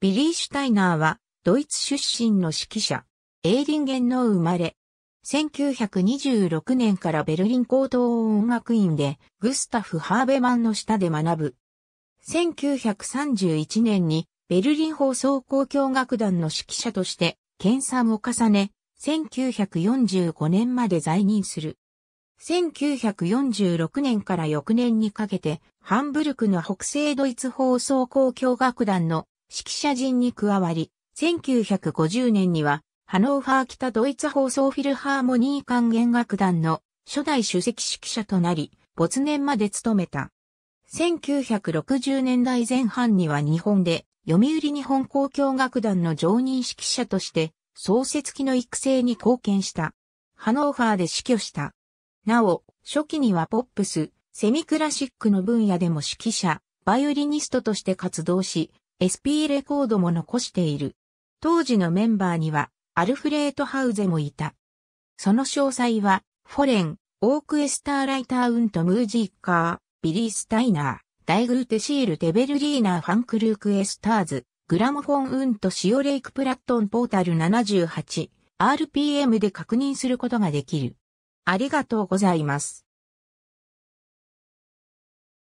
ビリー・シュタイナーは、ドイツ出身の指揮者、エーリンゲンの生まれ。1926年からベルリン高等音楽院でグスタフ・ハーベマンの下で学ぶ。1931年にベルリン放送交響楽団の指揮者として研鑽を重ね、1945年まで在任する。1946年から翌年にかけて、ハンブルクの北西ドイツ放送交響楽団の指揮者陣に加わり、1950年には、ハノーファー北ドイツ放送フィルハーモニー管弦楽団の初代主席指揮者となり、没年まで務めた。1960年代前半には日本で、読売日本交響楽団の常任指揮者として、創設機の育成に貢献した。ハノーファーで死去した。なお、初期にはポップス、セミクラシックの分野でも指揮者、バイオリニストとして活動し、SP レコードも残している。当時のメンバーには、アルフレート・ハウゼもいた。その詳細は、フォレン、オークエスターライターウント・ムージーカー、ビリー・スタイナー、ダイグルテシール・デベルリーナー・ファンクルークエスターズ、グラモフォン・ウント・シオレイク・プラットン・ポータル78、RPM で確認することができる。ありがとうございます。